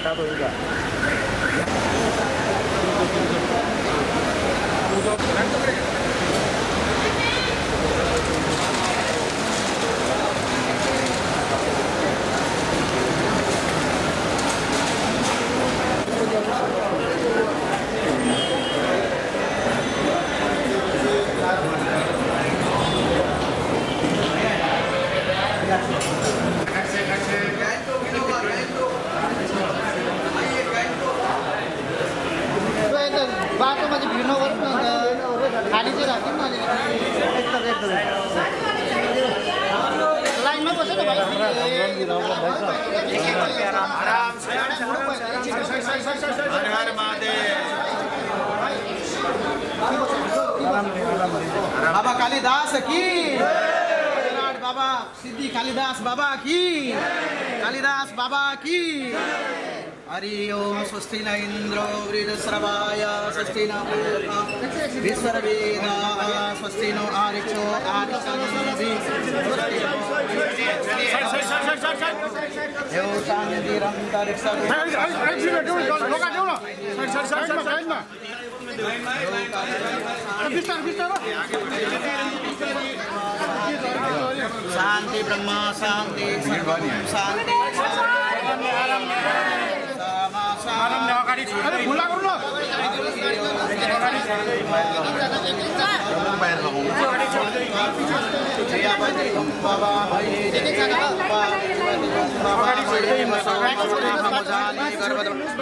打到一个。सिद्धि कालिदास बाबा की कालिदास बाबा की हरि ओम स्वस्ति न इंद्रो वृद्धश्रवाय स्वस्ति न विश्ववेदा स्वस्ति नो आरिक्षो स्वस्ति नो देवतान्तिरन्तरिक्ष शान्ति ब्रह्म शान्ति शान्ति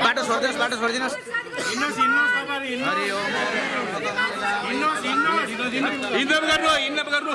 बाटो छोडिदिनुहोस् बाटो छोडिदिनुहोस्। हिँड्न गर्नु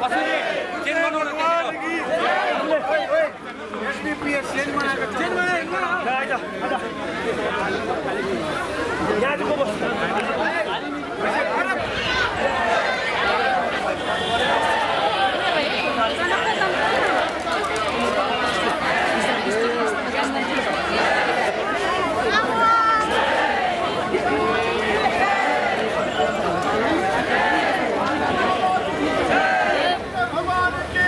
कालिदास की जय भगवान की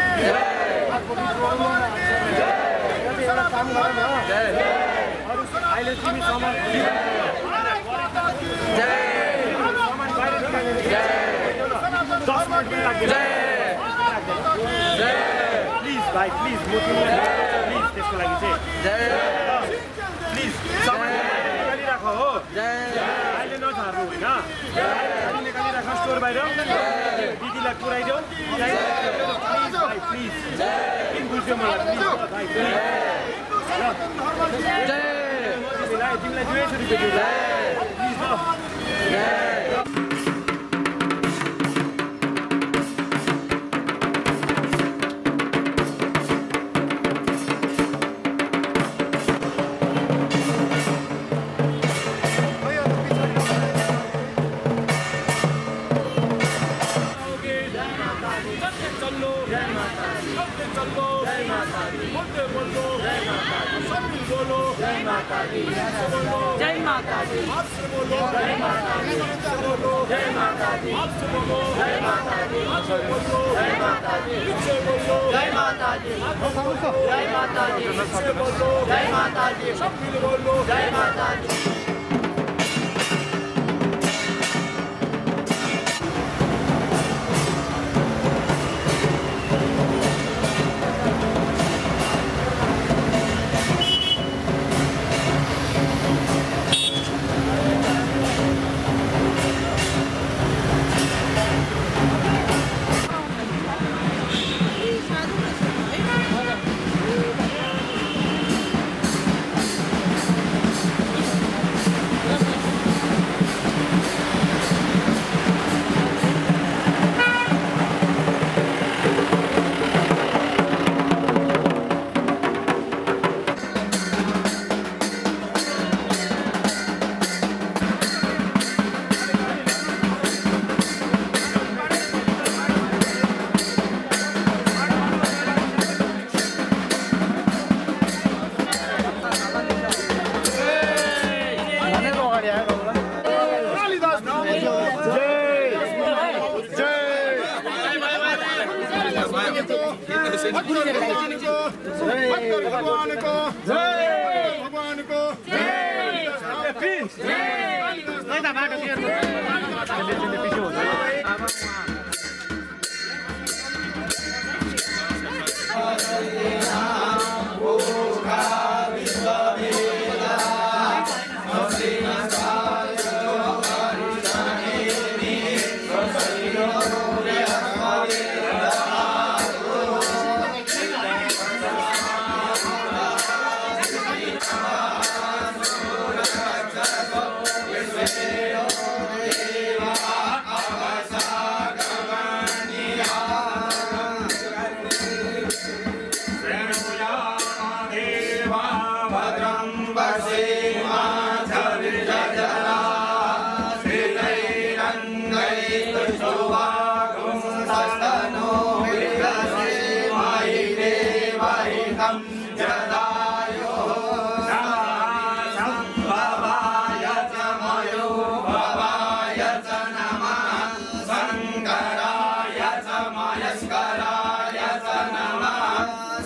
प्लिज भाइ प्लिज म प्लिज त्यसको लागि चाहिँ प्लिज निकालिराख हो अहिले नझार्नु होइन निकालिराख स्टोर बाहिर दिदीलाई पुऱ्याइदेऊ प्लिज प्लिज बुझ्यो मलाई प्लिज तिमीलाई तिमीलाई दुई सय रुपियाँ दिउँला जय माता दी। बोलो जय माता दी। जय माता दी। जय माता दी। जय माता दी। बोलो जय माता दी।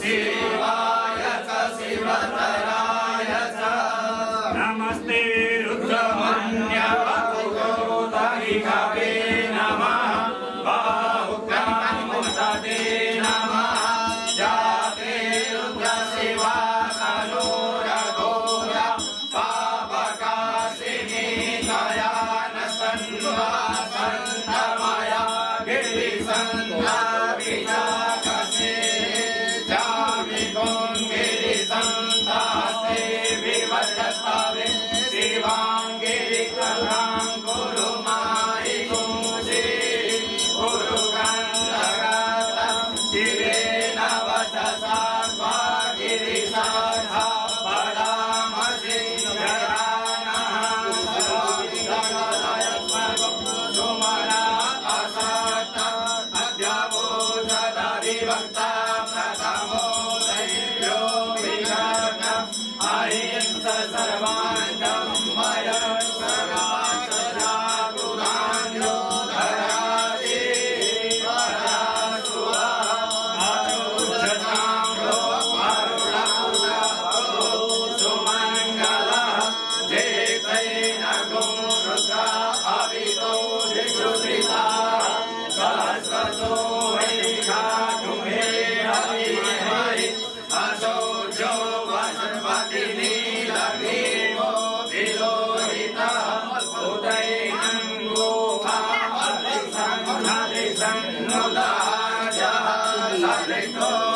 Senhor. Sarreto.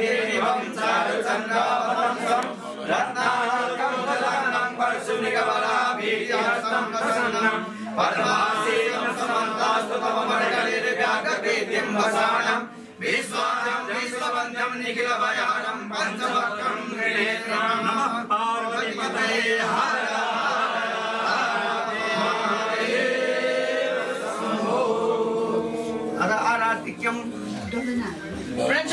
गिरिवं चारुचन्द्रापतंसं रत्नाकमलनं परशुनिकवराभीतिहस्तं प्रसन्नं पद्मासीनं समन्तास्तुतममरकलिर्व्याघ्रप्रीतिं वसानं विश्वानं विश्वबन्धं निखिलभयानं पञ्चवक्रं गृहेन्द्रं नमः पार्वतीपतये हर Friends,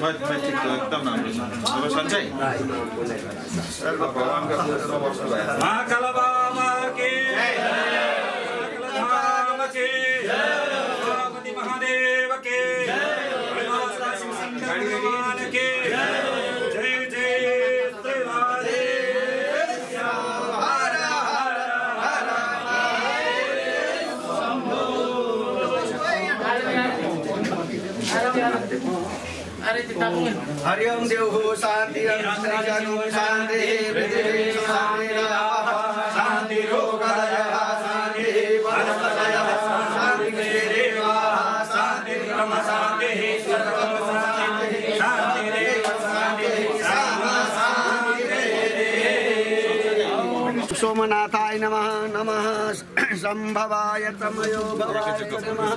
म्याट्रिक एकदम राम्रो छ हरिओं देव शांति शांति सम्भवाय तमयो भवाय नमः।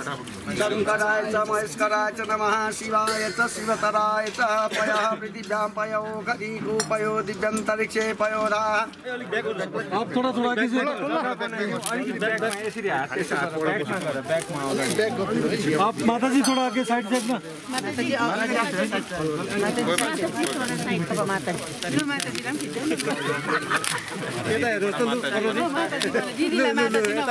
शङ्कराय च महेश्वराय च नमः। शिवाय च शिवतराय च पयः पृथिव्यां पयो गदीगु पयो दिव्यन्तरिक्षे आप माता जी थोड़ा आगे साइड से ना गाडी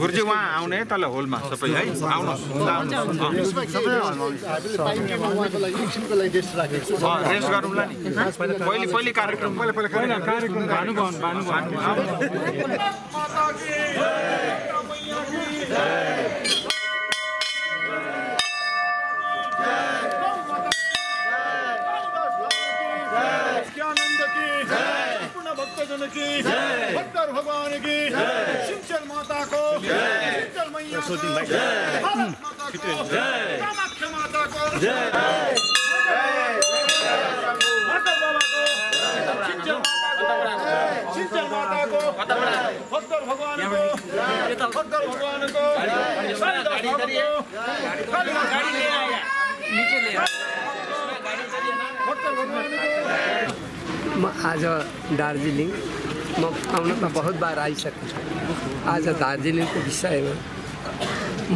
गुरुजी उहाँ आउने है तल होलमा सबै है? रेस्ट गरौँला नि। पहिले पहिले कार्यक्रम कार्यक्रम। भक्तजन की भक्तर भगवान की सिंचल माता को सिंचल मैया को भारत माता को कामाख्या माता को माता बाबा को सिंचल सिंचल माता को भक्तर भगवान को भक्तर भगवान को को कालिदास भक्तर भगवान को म आज दार्जिलिङ। म आउन त बहुत बार आइसकेँ आज दार्जिलिङको विषयमा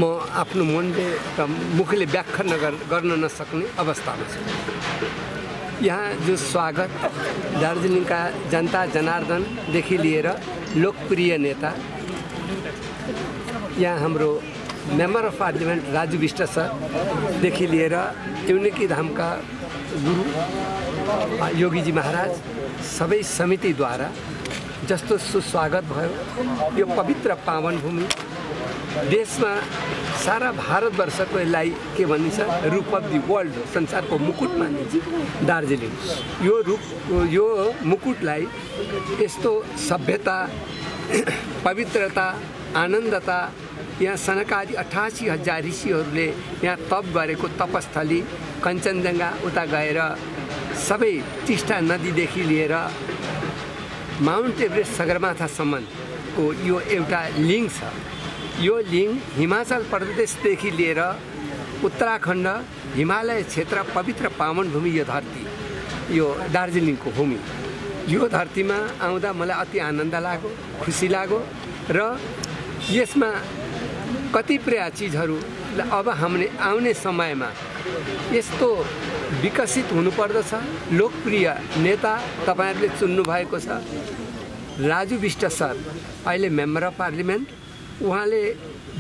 म आफ्नो मनले र मुखले व्याख्या नगर गर्न नसक्ने अवस्थामा छु। यहाँ जो स्वागत दार्जिलिङका जनता जनार्दनदेखि लिएर लोकप्रिय नेता यहाँ हाम्रो member of parliament Raju Bista सरदेखि लिएर युनिकी धामका गुरु योगीजी महाराज सबै समितिद्वारा जस्तो सुस्वागत भयो। यो पवित्र पावन भूमि देशमा सारा भारतवर्षको यसलाई के भनिन्छ रूप अफ दि वर्ल्ड संसारको मुकुट मानिन्छ दार्जिलिङ। यो रूप यो मुकुटलाई यस्तो सभ्यता पवित्रता आनन्दता यहाँ सनकादि अठासी हजार ऋषिहरूले यहाँ तप गरेको तपस्थली कञ्चनजङ्घा उता गएर सबै टिस्टा नदीदेखि लिएर माउन्ट एभरेस्ट सगरमाथासम्मको यो एउटा लिङ्क छ। यो लिङ्क हिमाचल प्रदेशदेखि लिएर उत्तराखण्ड हिमालय क्षेत्र पवित्र पावन भूमि यो धरती यो दार्जिलिङको भूमि। यो धरतीमा आउँदा मलाई अति आनन्द लाग्यो खुसी लाग्यो र यसमा कतिपय चिजहरू अब हामीले आउने समयमा यस्तो विकसित हुनुपर्दछ। लोकप्रिय नेता तपाईँहरूले चुन्नुभएको छ। राजु विष्ट सर अहिले मेम्बर अफ पार्लिमेन्ट। उहाँले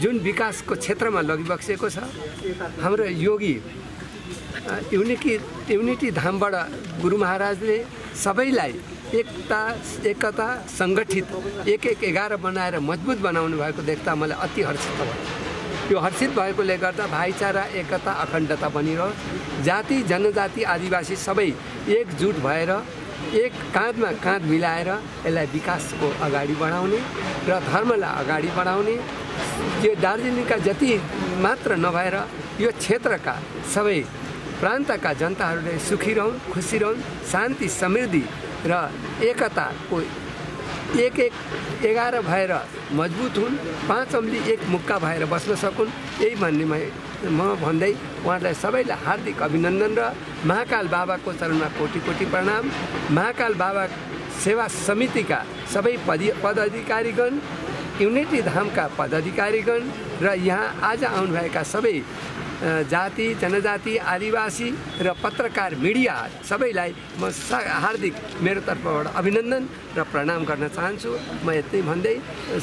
जुन विकासको क्षेत्रमा लगिबक्सेको छ हाम्रो योगी युनिटी युनिटी धामबाट गुरु महाराजले सबैलाई एकता एकता सङ्गठित एक एक एघार बनाएर मजबुत बनाउनु भएको देख्दा मलाई अति हर्षित भयो। यो हर्षित भएकोले गर्दा भाइचारा एकता अखण्डता बनिरहोस् जाति जनजाति आदिवासी सबै एकजुट भएर एक काँधमा काँध मिलाएर यसलाई विकासको अगाडि बढाउने र धर्मलाई अगाडि बढाउने। यो दार्जिलिङका जति मात्र नभएर यो क्षेत्रका सबै प्रान्तका जनताहरूले सुखी रहन् खुसी रहन् शान्ति समृद्धि र एकताको एक एक एघार भएर मजबुत हुन् पाँच औँली एक मुक्का भएर बस्न सकुन् यही भन्ने म- भन्दै उहाँहरूलाई सबैलाई हार्दिक अभिनन्दन र महाकाल बाबाको चरणमा कोटि कोटि प्रणाम। महाकाल बाबा सेवा समितिका सबै पदि पदाधिकारीगण युनिटी धामका पदाधिकारीगण र यहाँ आज आउनुभएका सबै जाति जनजाति आदिवासी र पत्रकार मिडिया सबैलाई म हार्दिक मेरो तर्फबाट अभिनन्दन र प्रणाम गर्न चाहन्छु। म यति भन्दै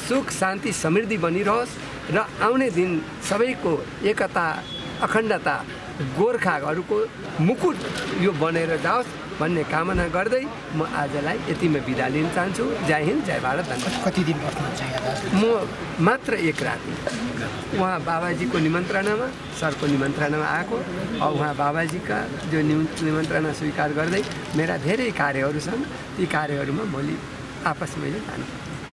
सुख शान्ति समृद्धि बनिरहोस् र आउने दिन सबैको एकता अखण्डता गोर्खाहरूको मुकुट यो बनेर जाओस्। भन्ने कामना गर्दै म आजलाई यतिमा बिदा लिन चाहन्छु। जय हिन्द जय भारत धन्यवाद। कति दिन बस्नुहुन्छ म मात्र एक राति। उहाँ बाबाजीको निमन्त्रणामा सरको निमन्त्रणामा आएको। अब उहाँ बाबाजीका जो निम- निमन्त्रणा स्वीकार गर्दै मेरा धेरै कार्यहरू छन्। ती कार्यहरूमा भोलि आपस मैले जानु।